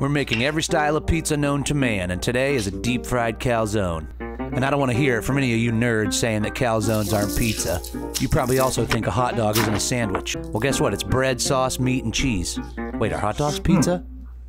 We're making every style of pizza known to man, and today is a deep fried calzone. And I don't want to hear from any of you nerds saying that calzones aren't pizza. You probably also think a hot dog isn't a sandwich. Well, guess what? It's bread, sauce, meat, and cheese. Wait, are hot dogs pizza?